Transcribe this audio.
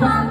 Bye.